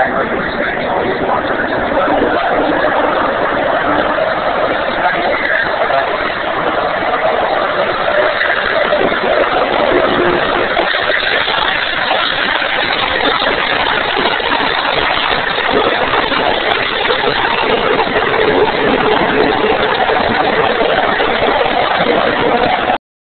I heard you.